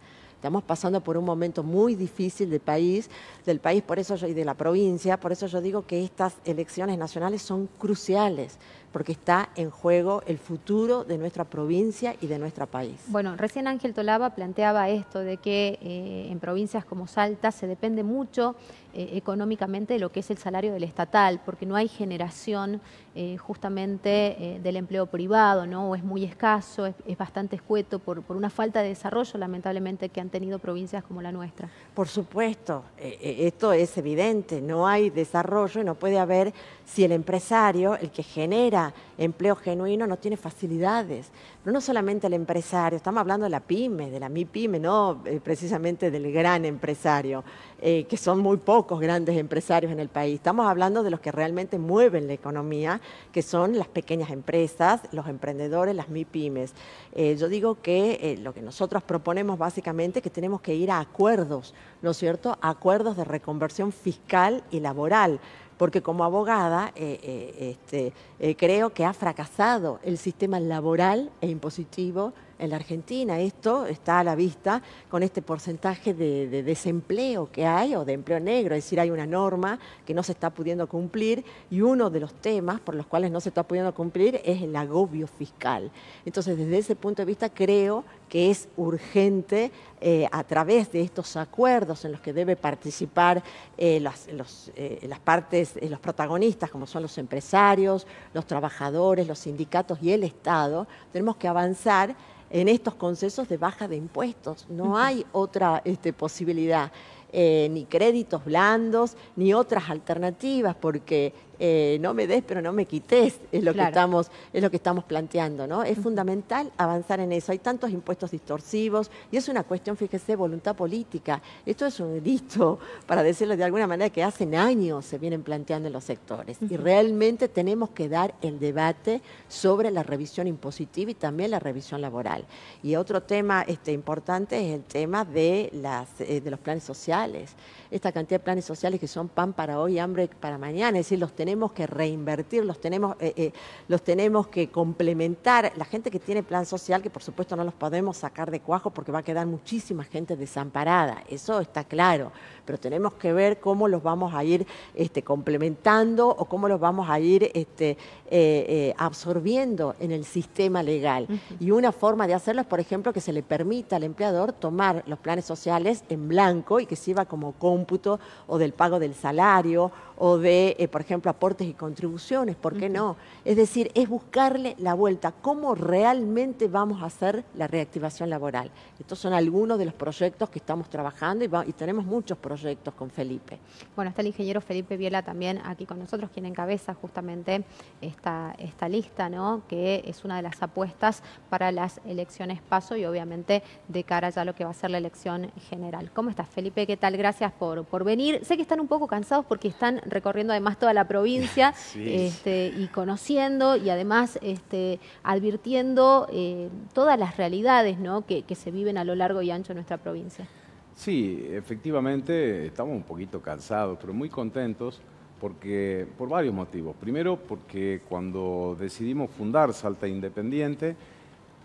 Estamos pasando por un momento muy difícil del país, del país por eso y de la provincia, por eso yo digo que estas elecciones nacionales son cruciales porque está en juego el futuro de nuestra provincia y de nuestro país.
Bueno, recién Ángel Tolaba planteaba esto de que eh, en provincias como Salta se depende mucho eh, económicamente lo que es el salario del estatal, porque no hay generación eh, justamente del empleo privado, ¿no? O es muy escaso, es, bastante escueto por, por, una falta de desarrollo, lamentablemente, que han tenido provincias como la nuestra.
Por supuesto, esto es evidente, no hay desarrollo y no puede haber si el empresario, el que genera empleo genuino, no tiene facilidades. Pero no solamente el empresario, estamos hablando de la pyme, de la MIPYME, no precisamente del gran empresario. Eh, que son muy pocos grandes empresarios en el país. Estamos hablando de los que realmente mueven la economía, que son las pequeñas empresas, los emprendedores, las MIPIMES. Eh, yo digo que eh, lo que nosotros proponemos básicamente es que tenemos que ir a acuerdos, ¿no es cierto? acuerdos de reconversión fiscal y laboral porque como abogada este, creo que ha fracasado el sistema laboral e impositivo en la Argentina. Esto está a la vista con este porcentaje de, desempleo que hay o de empleo negro, es decir, hay una norma que no se está pudiendo cumplir y uno de los temas por los cuales no se está pudiendo cumplir es el agobio fiscal. Entonces, desde ese punto de vista, creo que es urgente eh, a través de estos acuerdos en los que debe participar eh, las, eh, las partes, los protagonistas, como son los empresarios, los trabajadores, los sindicatos y el Estado, tenemos que avanzar en estos concesos de baja de impuestos. No hay otra este, posibilidad. Eh, ni créditos blandos, ni otras alternativas, porque eh, no me des pero no me quites, es lo, que, estamos, es lo que estamos planteando, ¿no? Es fundamental avanzar en eso. Hay tantos impuestos distorsivos y es una cuestión, fíjese, voluntad política. Esto es un listo, para decirlo de alguna manera, que hace años se vienen planteando en los sectores. Y realmente tenemos que dar el debate sobre la revisión impositiva y también la revisión laboral. Y otro tema este, importante es el tema de, las, eh, de los planes sociales. Esta cantidad de planes sociales que son pan para hoy, hambre para mañana, es decir, los tenemos que reinvertir, los tenemos, eh, eh, los tenemos que complementar. La gente que tiene plan social, que por supuesto no los podemos sacar de cuajo porque va a quedar muchísima gente desamparada, eso está claro, pero tenemos que ver cómo los vamos a ir este, complementando o cómo los vamos a ir este, eh, absorbiendo en el sistema legal. Y una forma de hacerlo es, por ejemplo, que se le permita al empleador tomar los planes sociales en blanco y que sirva como cómputo o del pago del salario o de, por ejemplo, aportes y contribuciones, ¿por qué no? Es decir, es buscarle la vuelta, cómo realmente vamos a hacer la reactivación laboral. Estos son algunos de los proyectos que estamos trabajando y, tenemos muchos proyectos con Felipe.
Bueno, está el ingeniero Felipe Viela también aquí con nosotros, quien encabeza justamente esta, esta lista, ¿no? que es una de las apuestas para las elecciones paso y obviamente de cara ya a lo que va a ser la elección general. ¿Cómo estás, Felipe? ¿Qué tal? Gracias por, por venir. Sé que están un poco cansados porque están recorriendo además toda la provincia este, y conociendo y además este, advirtiendo eh, todas las realidades ¿no? que, se viven a lo largo y ancho de nuestra provincia.
Sí, efectivamente estamos un poquito cansados, pero muy contentos porque por varios motivos. Primero, porque cuando decidimos fundar Salta Independiente,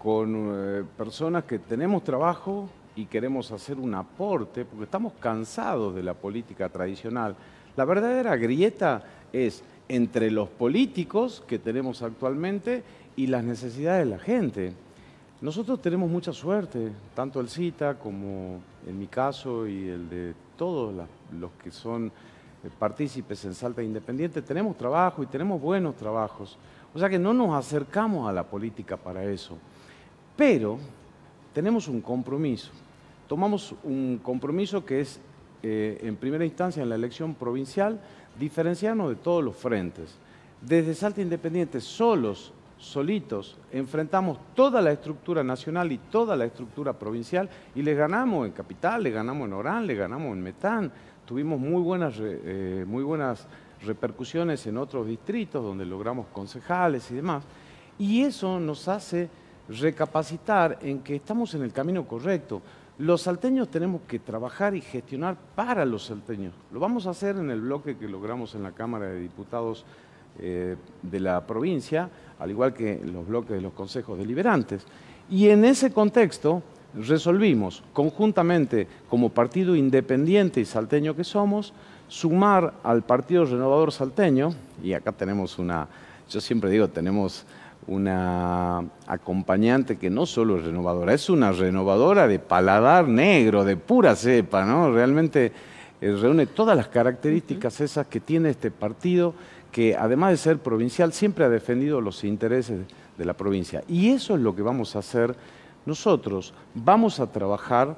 con eh, personas que tenemos trabajo y queremos hacer un aporte, porque estamos cansados de la política tradicional. La verdadera grieta es entre los políticos que tenemos actualmente y las necesidades de la gente. Nosotros tenemos mucha suerte, tanto el CITA como en mi caso y el de todos los que son eh, partícipes en Salta Independiente, tenemos trabajo y tenemos buenos trabajos. O sea que no nos acercamos a la política para eso. Pero tenemos un compromiso. Tomamos un compromiso que es eh, en primera instancia en la elección provincial, diferenciarnos de todos los frentes. Desde Salta Independiente, solos, solitos, enfrentamos toda la estructura nacional y toda la estructura provincial y le ganamos en Capital, le ganamos en Orán, le ganamos en Metán. Tuvimos muy buenas, eh, muy buenas repercusiones en otros distritos donde logramos concejales y demás. Y eso nos hace recapacitar en que estamos en el camino correcto. Los salteños tenemos que trabajar y gestionar para los salteños. Lo vamos a hacer en el bloque que logramos en la Cámara de Diputados eh, de la provincia, al igual que en los bloques de los consejos deliberantes. Y en ese contexto resolvimos conjuntamente, como partido independiente y salteño que somos, sumar al Partido Renovador Salteño, y acá tenemos una, yo siempre digo, tenemos una acompañante que no solo es renovadora, es una renovadora de paladar negro, de pura cepa, ¿no? Realmente eh, reúne todas las características esas que tiene este partido, que además de ser provincial, siempre ha defendido los intereses de la provincia. Y eso es lo que vamos a hacer nosotros. Vamos a trabajar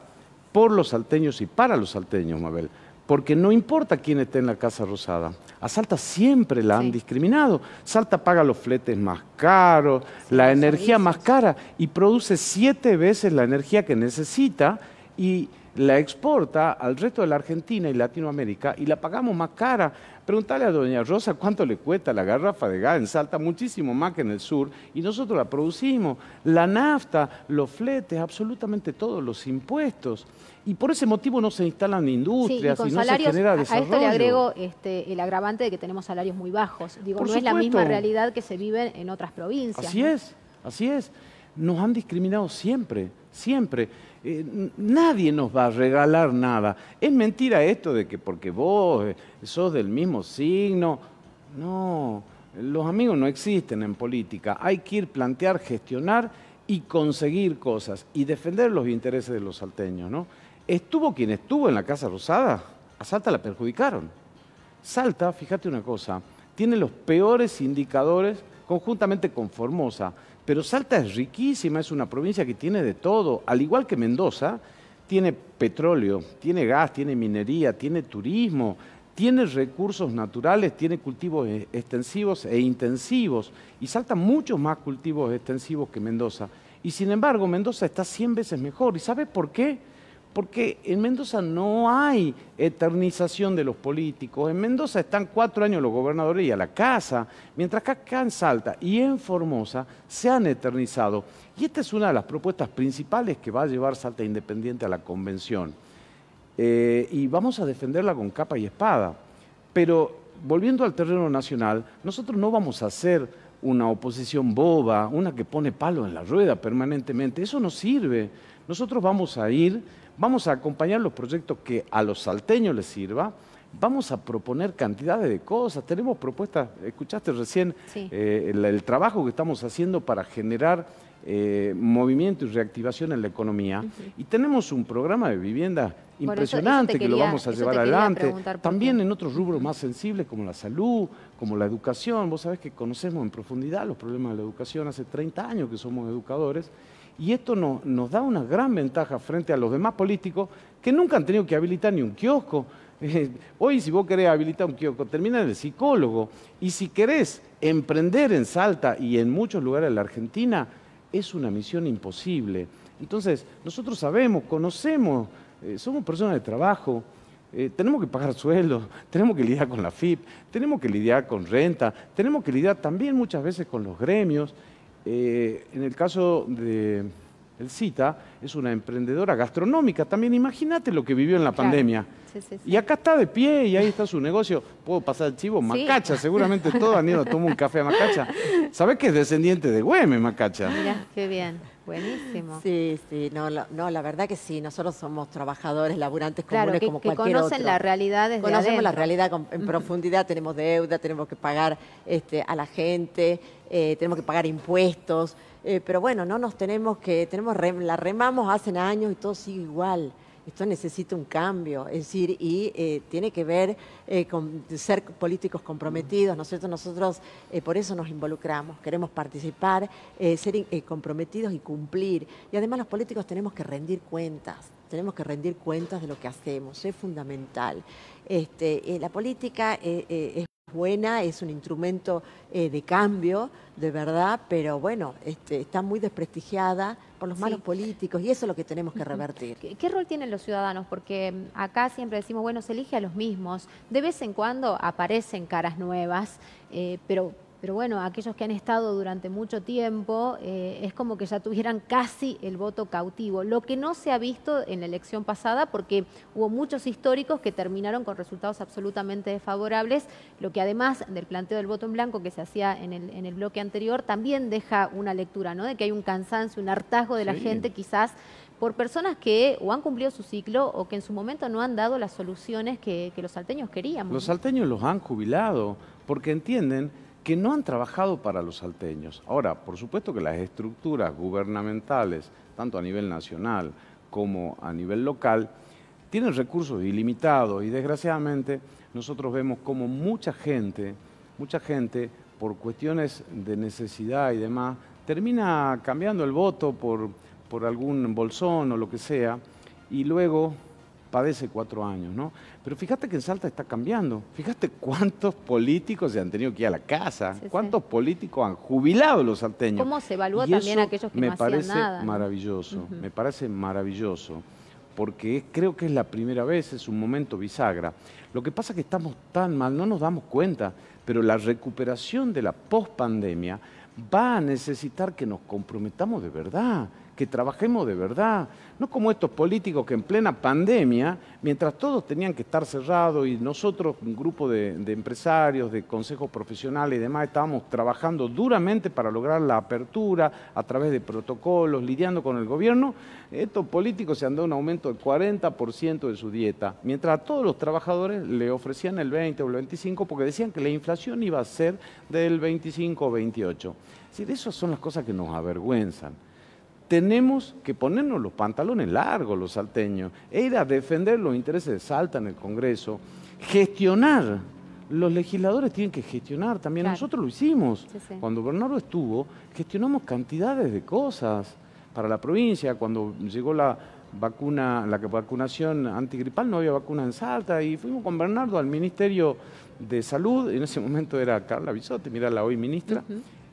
por los salteños y para los salteños, Mabel. Porque no importa quién esté en la Casa Rosada, a Salta siempre la han discriminado. Salta paga los fletes más caros, la energía más cara y produce siete veces la energía que necesita y la exporta al resto de la Argentina y Latinoamérica y la pagamos más cara. Preguntale a doña Rosa cuánto le cuesta la garrafa de gas en Salta, muchísimo más que en el sur, y nosotros la producimos. La nafta, los fletes, absolutamente todos los impuestos. Y por ese motivo no se instalan industrias y, no se genera desarrollo.
A esto le agrego este, el agravante de que tenemos salarios muy bajos. Digo, no es la misma realidad que se vive en otras provincias.
Así es, así es. Nos han discriminado siempre, siempre. Eh, nadie nos va a regalar nada. Es mentira esto de que porque vos eh, sos del mismo signo. No, los amigos no existen en política. Hay que ir, plantear, gestionar y conseguir cosas y defender los intereses de los salteños, ¿no? Estuvo quien estuvo en la Casa Rosada, a Salta la perjudicaron. Salta, fíjate una cosa, tiene los peores indicadores conjuntamente con Formosa, pero Salta es riquísima, es una provincia que tiene de todo, al igual que Mendoza, tiene petróleo, tiene gas, tiene minería, tiene turismo, tiene recursos naturales, tiene cultivos e-, extensivos e intensivos, y Salta muchos más cultivos extensivos que Mendoza. Y sin embargo, Mendoza está 100 veces mejor. ¿Y sabe por qué? Porque en Mendoza no hay eternización de los políticos. En Mendoza están cuatro años los gobernadores y a la casa, mientras que acá en Salta y en Formosa se han eternizado. Y esta es una de las propuestas principales que va a llevar Salta Independiente a la convención. Eh, y vamos a defenderla con capa y espada. Pero volviendo al terreno nacional, nosotros no vamos a hacer una oposición boba, una que pone palo en la rueda permanentemente. Eso no sirve. Nosotros vamos a ir Vamos a acompañar los proyectos que a los salteños les sirva. Vamos a proponer cantidades de cosas. Tenemos propuestas, escuchaste recién eh, el, trabajo que estamos haciendo para generar eh, movimiento y reactivación en la economía. Y tenemos un programa de vivienda impresionante que lo vamos a llevar adelante. También en otros rubros más sensibles como la salud, como la educación. Vos sabés que conocemos en profundidad los problemas de la educación. Hace 30 años que somos educadores y esto nos da una gran ventaja frente a los demás políticos que nunca han tenido que habilitar ni un kiosco. Eh, hoy si vos querés habilitar un kiosco, termina en el psicólogo. Y si querés emprender en Salta y en muchos lugares de la Argentina, es una misión imposible. Entonces, nosotros sabemos, conocemos, eh, somos personas de trabajo, eh, tenemos que pagar sueldos, tenemos que lidiar con la FIP, tenemos que lidiar con renta, tenemos que lidiar también muchas veces con los gremios. Eh, en el caso de el CITA, es una emprendedora gastronómica también. Imagínate lo que vivió en la pandemia. Y acá está de pie y ahí está su negocio. Puedo pasar el chivo, Macacha, seguramente todos han ido a tomar un café a Macacha. ¿Sabés que es descendiente de Güemes, Macacha?
Mira, qué bien. Buenísimo.
Sí, sí, no, no, la verdad que sí, nosotros somos trabajadores, laburantes comunes como que cualquier
conocen la realidad desde
Conocemos la realidad en profundidad, tenemos deuda, tenemos que pagar este, a la gente, eh, tenemos que pagar impuestos, eh, pero bueno, no nos tenemos que, tenemos la remamos hace años y todo sigue igual esto necesita un cambio, es decir, y eh, tiene que ver eh, con ser políticos comprometidos, ¿no es cierto? Nosotros eh, por eso nos involucramos, queremos participar, ser comprometidos y cumplir. Y además los políticos tenemos que rendir cuentas, tenemos que rendir cuentas de lo que hacemos, es fundamental. Este, la política es buena, es un instrumento de cambio, de verdad, pero bueno, este, está muy desprestigiada por los malos políticos y eso es lo que tenemos que revertir.
¿Qué, rol tienen los ciudadanos? Porque mm, acá siempre decimos, bueno, se elige a los mismos, de vez en cuando aparecen caras nuevas, eh, pero pero bueno, aquellos que han estado durante mucho tiempo eh, es como que ya tuvieran casi el voto cautivo, lo que no se ha visto en la elección pasada porque hubo muchos históricos que terminaron con resultados absolutamente desfavorables, lo que además del planteo del voto en blanco que se hacía en el, en el bloque anterior también deja una lectura, ¿no? De que hay un cansancio, un hartazgo de la gente quizás por personas que o han cumplido su ciclo o que en su momento no han dado las soluciones que, que los salteños queríamos.
Los salteños los han jubilado porque entienden que no han trabajado para los salteños. Ahora, por supuesto que las estructuras gubernamentales, tanto a nivel nacional como a nivel local, tienen recursos ilimitados y desgraciadamente nosotros vemos como mucha gente, mucha gente por cuestiones de necesidad y demás, termina cambiando el voto por, por algún bolsón o lo que sea, y luego padece cuatro años, ¿no? Pero fíjate que en Salta está cambiando. Fíjate cuántos políticos se han tenido que ir a la casa, cuántos políticos han jubilado los salteños.
¿Cómo se evalúa también aquellos que
me
no
parece
hacían nada?
maravilloso, me parece maravilloso, porque creo que es la primera vez, es un momento bisagra. Lo que pasa es que estamos tan mal, no nos damos cuenta, pero la recuperación de la pospandemia va a necesitar que nos comprometamos de verdad, que trabajemos de verdad, no como estos políticos que en plena pandemia, mientras todos tenían que estar cerrados y nosotros, un grupo de, empresarios, de consejos profesionales y demás, estábamos trabajando duramente para lograr la apertura a través de protocolos, lidiando con el gobierno, estos políticos se han dado un aumento del 40% de su dieta, mientras a todos los trabajadores le ofrecían el 20 o el 25 porque decían que la inflación iba a ser del 25 o 28. Es decir, esas son las cosas que nos avergüenzan tenemos que ponernos los pantalones largos los salteños e ir a defender los intereses de Salta en el Congreso, gestionar. Los legisladores tienen que gestionar también. Nosotros lo hicimos. Cuando Bernardo estuvo, gestionamos cantidades de cosas para la provincia. Cuando llegó la vacuna, la vacunación antigripal, no había vacuna en Salta y fuimos con Bernardo al Ministerio de Salud. En ese momento era Carla Bisotti, mira la hoy ministra,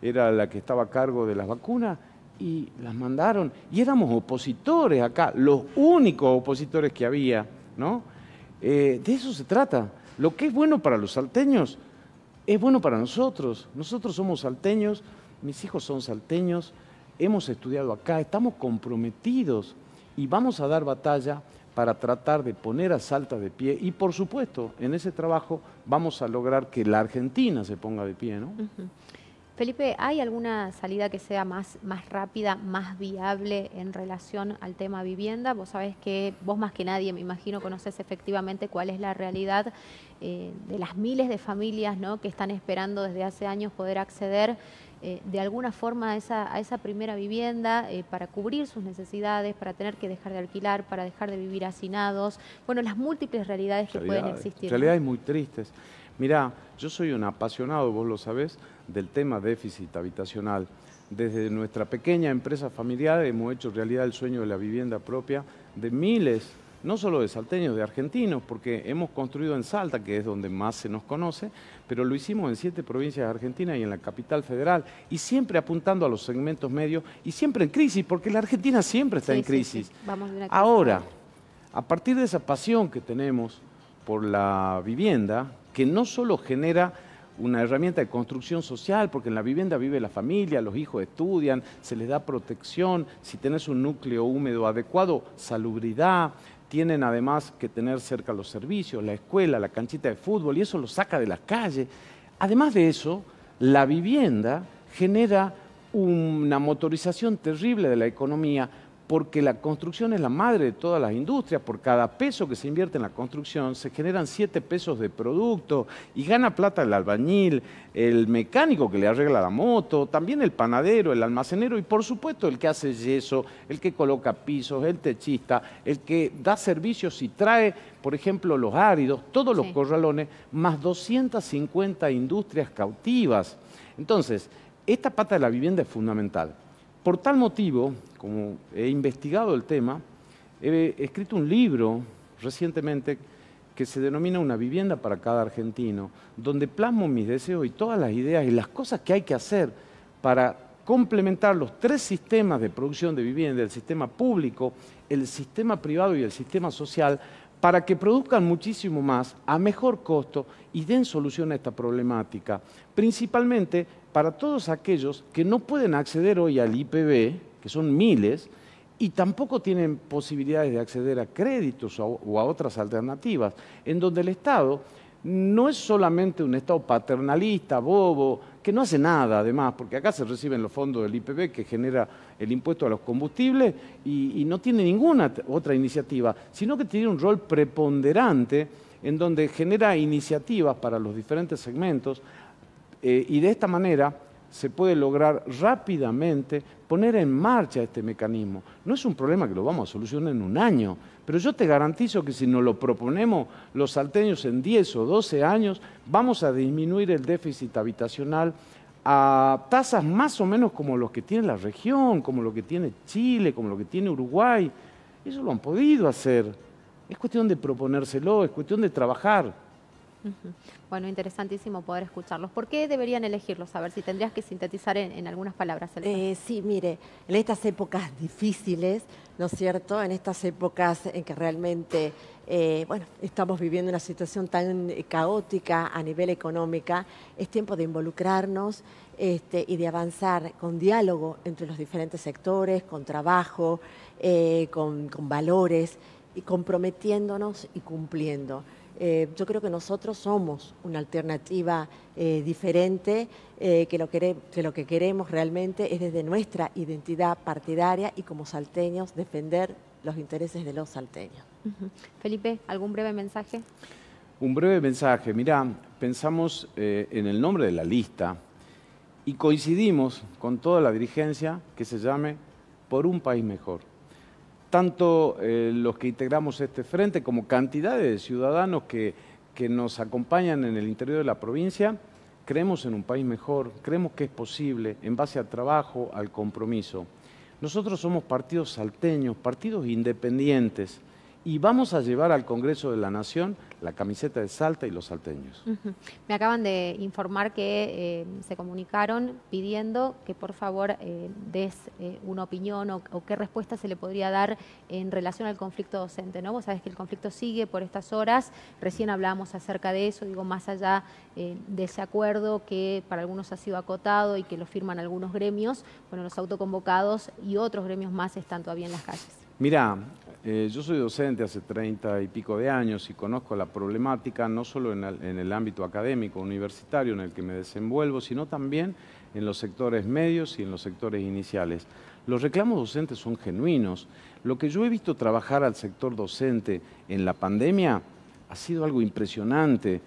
era la que estaba a cargo de las vacunas y las mandaron. Y éramos opositores acá, los únicos opositores que había, ¿no? Eh, de eso se trata. Lo que es bueno para los salteños es bueno para nosotros. Nosotros somos salteños, mis hijos son salteños, hemos estudiado acá, estamos comprometidos y vamos a dar batalla para tratar de poner a Salta de pie y por supuesto en ese trabajo vamos a lograr que la Argentina se ponga de pie, ¿no?
Felipe, ¿hay alguna salida que sea más, más rápida, más viable en relación al tema vivienda? Vos sabés que vos más que nadie, me imagino, conoces efectivamente cuál es la realidad eh, de las miles de familias ¿no? que están esperando desde hace años poder acceder eh, de alguna forma a esa, a esa primera vivienda eh, para cubrir sus necesidades, para tener que dejar de alquilar, para dejar de vivir hacinados. Bueno, las múltiples realidades que pueden existir.
Realidades muy tristes. Mirá, yo soy un apasionado, vos lo sabés, del tema déficit habitacional. Desde nuestra pequeña empresa familiar hemos hecho realidad el sueño de la vivienda propia de miles, no solo de salteños, de argentinos, porque hemos construido en Salta, que es donde más se nos conoce, pero lo hicimos en siete provincias de Argentina y en la capital federal, y siempre apuntando a los segmentos medios y siempre en crisis, porque la Argentina siempre está en crisis. Ahora, a partir de esa pasión que tenemos por la vivienda, que no solo genera una herramienta de construcción social, porque en la vivienda vive la familia, los hijos estudian, se les da protección, si tenés un núcleo húmedo adecuado, salubridad, tienen además que tener cerca los servicios, la escuela, la canchita de fútbol, y eso lo saca de las calles. Además de eso, la vivienda genera una motorización terrible de la economía porque la construcción es la madre de todas las industrias. Por cada peso que se invierte en la construcción se generan siete pesos de producto y gana plata el albañil, el mecánico que le arregla la moto, también el panadero, el almacenero y por supuesto el que hace yeso, el que coloca pisos, el techista, el que da servicios y trae, por ejemplo, los áridos, todos los corralones, más 250 industrias cautivas. Entonces, esta pata de la vivienda es fundamental. Por tal motivo, como he investigado el tema, he escrito un libro recientemente que se denomina Una vivienda para cada argentino, donde plasmo mis deseos y todas las ideas y las cosas que hay que hacer para complementar los tres sistemas de producción de vivienda, el sistema público, el sistema privado y el sistema social, para que produzcan muchísimo más a mejor costo y den solución a esta problemática, principalmente para todos aquellos que no pueden acceder hoy al IPB, que son miles, y tampoco tienen posibilidades de acceder a créditos o a otras alternativas, en donde el Estado no es solamente un Estado paternalista, bobo, que no hace nada además, porque acá se reciben los fondos del IPB que genera el impuesto a los combustibles y, no tiene ninguna otra iniciativa, sino que tiene un rol preponderante en donde genera iniciativas para los diferentes segmentos eh, y de esta manera se puede lograr rápidamente poner en marcha este mecanismo. No es un problema que lo vamos a solucionar en un año, pero yo te garantizo que si nos lo proponemos los salteños en 10 o 12 años, vamos a disminuir el déficit habitacional a tasas más o menos como los que tiene la región, como lo que tiene Chile, como lo que tiene Uruguay. Eso lo han podido hacer. Es cuestión de proponérselo, es cuestión de trabajar.
Bueno, interesantísimo poder escucharlos. ¿Por qué deberían elegirlos? A ver si tendrías que sintetizar en, algunas palabras.
Eh, sí, mire, en estas épocas difíciles, ¿no es cierto? En estas épocas en que realmente, eh, bueno, estamos viviendo una situación tan caótica a nivel económica, es tiempo de involucrarnos este, y de avanzar con diálogo entre los diferentes sectores, con trabajo, eh, con valores y comprometiéndonos y cumpliendo. Eh, yo creo que nosotros somos una alternativa eh, diferente, eh, que, lo que queremos realmente es desde nuestra identidad partidaria y como salteños defender los intereses de los salteños.
Felipe, ¿algún breve mensaje?
Un breve mensaje. Mirá, pensamos en el nombre de la lista y coincidimos con toda la dirigencia que se llame Por un País Mejor tanto eh, los que integramos este frente como cantidades de ciudadanos que, que nos acompañan en el interior de la provincia, creemos en un país mejor, creemos que es posible en base al trabajo, al compromiso. Nosotros somos partidos salteños, partidos independientes, y vamos a llevar al Congreso de la Nación la camiseta de Salta y los salteños.
Me acaban de informar que eh, se comunicaron pidiendo que por favor eh, des eh, una opinión o, qué respuesta se le podría dar en relación al conflicto docente. ¿no? Vos sabés que el conflicto sigue por estas horas, recién hablábamos acerca de eso, digo, más allá de ese acuerdo que para algunos ha sido acotado y que lo firman algunos gremios, bueno, los autoconvocados y otros gremios más están todavía en las calles.
Mira, eh, yo soy docente hace treinta y pico de años y conozco la problemática no solo en el, ámbito académico, universitario en el que me desenvuelvo, sino también en los sectores medios y en los sectores iniciales. Los reclamos docentes son genuinos. Lo que yo he visto trabajar al sector docente en la pandemia ha sido algo impresionante.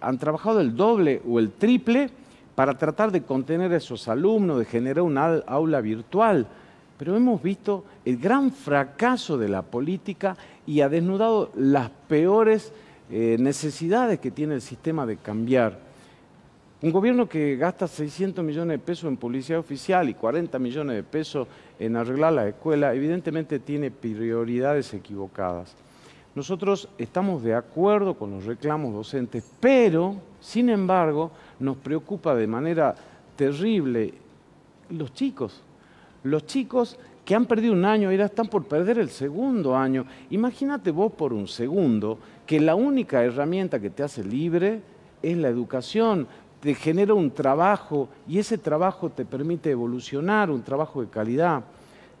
Han trabajado el doble o el triple para tratar de contener a esos alumnos, de generar un aula virtual pero hemos visto el gran fracaso de la política y ha desnudado las peores eh, necesidades que tiene el sistema de cambiar. Un gobierno que gasta 600 millones de pesos en publicidad oficial y 40 millones de pesos en arreglar la escuela, evidentemente tiene prioridades equivocadas. Nosotros estamos de acuerdo con los reclamos docentes, pero, sin embargo, nos preocupa de manera terrible los chicos, los chicos que han perdido un año ahora están por perder el segundo año. Imagínate vos por un segundo que la única herramienta que te hace libre es la educación, te genera un trabajo y ese trabajo te permite evolucionar, un trabajo de calidad.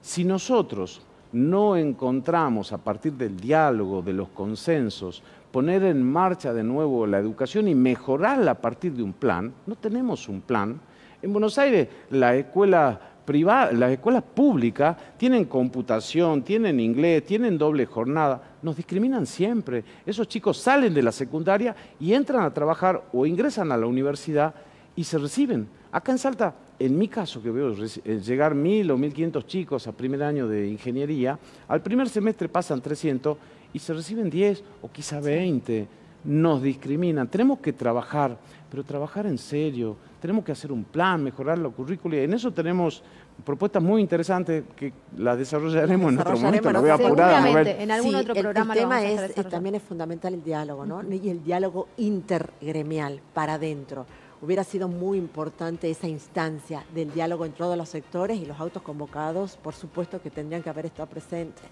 Si nosotros no encontramos a partir del diálogo, de los consensos, poner en marcha de nuevo la educación y mejorarla a partir de un plan, no tenemos un plan. En Buenos Aires la escuela las escuelas públicas tienen computación, tienen inglés, tienen doble jornada, nos discriminan siempre. Esos chicos salen de la secundaria y entran a trabajar o ingresan a la universidad y se reciben. Acá en Salta, en mi caso que veo eh, llegar mil o mil quinientos chicos a primer año de ingeniería, al primer semestre pasan 300 y se reciben 10 o quizá 20. Nos discriminan. Tenemos que trabajar, pero trabajar en serio, tenemos que hacer un plan, mejorar la currícula. Y en eso tenemos propuestas muy interesantes que las desarrollaremos en otro momento. Lo voy a apurar.
En algún otro programa
el, tema es, también es fundamental el diálogo, ¿no? Y el diálogo intergremial para adentro. Hubiera sido muy importante esa instancia del diálogo en todos los sectores y los autos convocados, por supuesto que tendrían que haber estado presentes.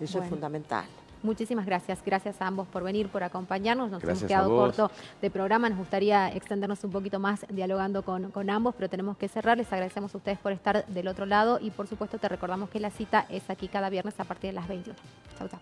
Eso es fundamental.
Muchísimas gracias. Gracias a ambos por venir, por acompañarnos. Nos hemos quedado corto de programa. Nos gustaría extendernos un poquito más dialogando con, con ambos, pero tenemos que cerrar. Les agradecemos a ustedes por estar del otro lado y por supuesto te recordamos que la cita es aquí cada viernes a partir de las 21. Chau, chau.